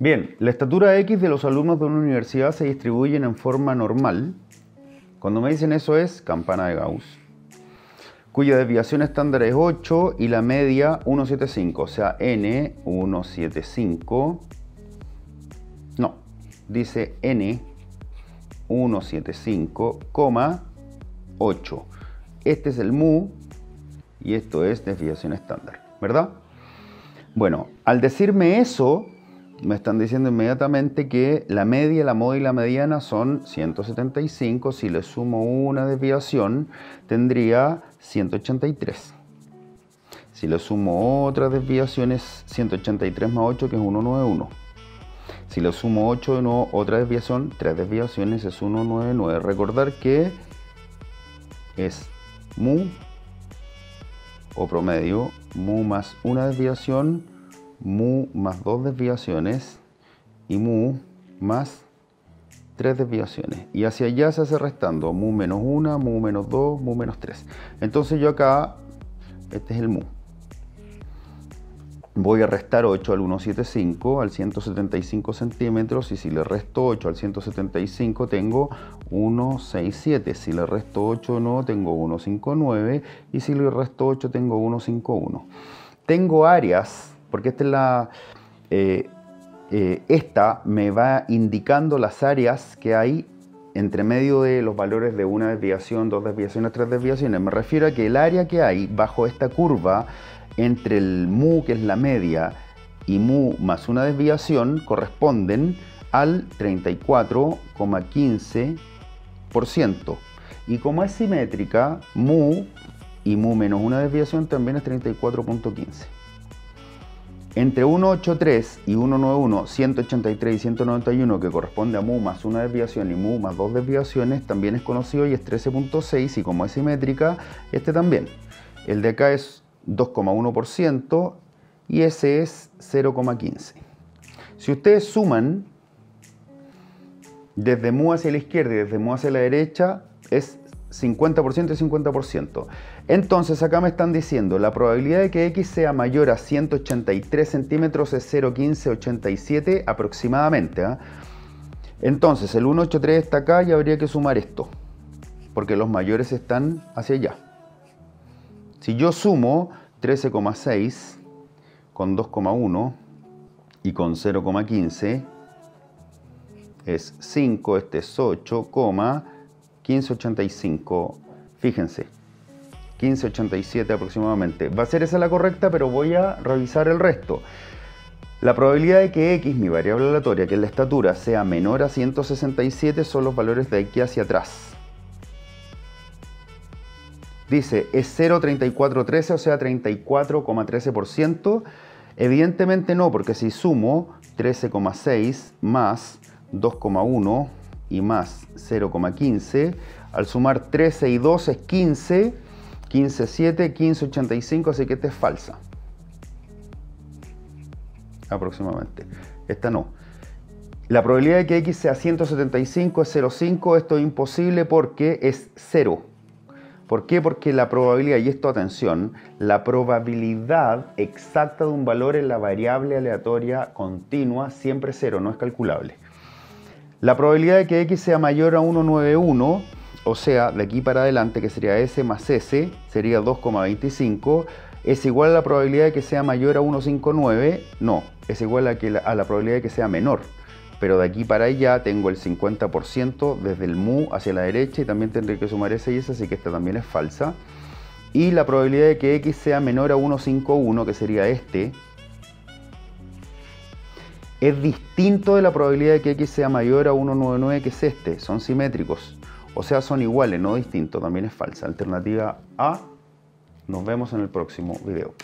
Bien, la estatura X de los alumnos de una universidad se distribuyen en forma normal. Cuando me dicen eso es campana de Gauss, cuya desviación estándar es 8 y la media 175, o sea, n 175, no, dice n 175, 8. Este es el mu y esto es desviación estándar, ¿verdad? Bueno, al decirme eso, me están diciendo inmediatamente que la media, la moda y la mediana son 175. Si le sumo una desviación, tendría 183. Si le sumo otra desviación es 183 más 8, que es 191. Si le sumo 8 de nuevo, otra desviación, tres desviaciones es 199. Recordar que es mu o promedio, mu más una desviación, mu más dos desviaciones y mu más tres desviaciones. Y hacia allá se hace restando mu menos una, mu menos dos, mu menos tres. Entonces yo acá, este es el mu. Voy a restar 8 al 175 al 175 centímetros y si le resto 8 al 175 tengo 167. Si le resto 8 no, tengo 159 y si le resto 8 tengo 151. Tengo áreas, porque esta es la... Eh, eh, esta me va indicando las áreas que hay entre medio de los valores de una desviación, dos desviaciones, tres desviaciones. Me refiero a que el área que hay bajo esta curva entre el mu, que es la media, y mu más una desviación corresponden al 34,15%. Y como es simétrica, mu y mu menos una desviación también es 34.15. Entre 183 y 191, 183 y 191, que corresponde a mu más una desviación y mu más dos desviaciones, también es conocido y es 13.6 y como es simétrica, este también. El de acá es 2,1% y ese es 0,15. Si ustedes suman desde mu hacia la izquierda y desde mu hacia la derecha, es 50% y 50%. Entonces acá me están diciendo, la probabilidad de que x sea mayor a 183 centímetros es 0,1587 aproximadamente. ¿ah? Entonces el 183 está acá y habría que sumar esto, porque los mayores están hacia allá. Si yo sumo 13,6 con 2,1 y con 0,15 es 5, este es 8, 1585. Fíjense, 1587 aproximadamente. Va a ser esa la correcta, pero voy a revisar el resto. La probabilidad de que x, mi variable aleatoria, que es la estatura, sea menor a 167 son los valores de aquí hacia atrás. Dice, es 0,3413, o sea, 34,13%. Evidentemente no, porque si sumo 13,6 más 2,1 y más 0,15, al sumar 13 y 2 es 15, 15,7, 15,85, así que esta es falsa. Aproximadamente. Esta no. La probabilidad de que x sea 175 es 0,5. Esto es imposible porque es 0. ¿Por qué? Porque la probabilidad, y esto atención, la probabilidad exacta de un valor en la variable aleatoria continua siempre es cero, no es calculable. La probabilidad de que x sea mayor a 191, o sea, de aquí para adelante, que sería s más s, sería 2,25, es igual a la probabilidad de que sea mayor a 159, no, es igual a, que a la probabilidad de que sea menor. Pero de aquí para allá tengo el 50% desde el mu hacia la derecha y también tendré que sumar ese y ese, así que esta también es falsa. Y la probabilidad de que x sea menor a 151, que sería este, es distinto de la probabilidad de que x sea mayor a 199, que es este. Son simétricos, o sea, son iguales, no distintos, también es falsa. Alternativa A, nos vemos en el próximo video.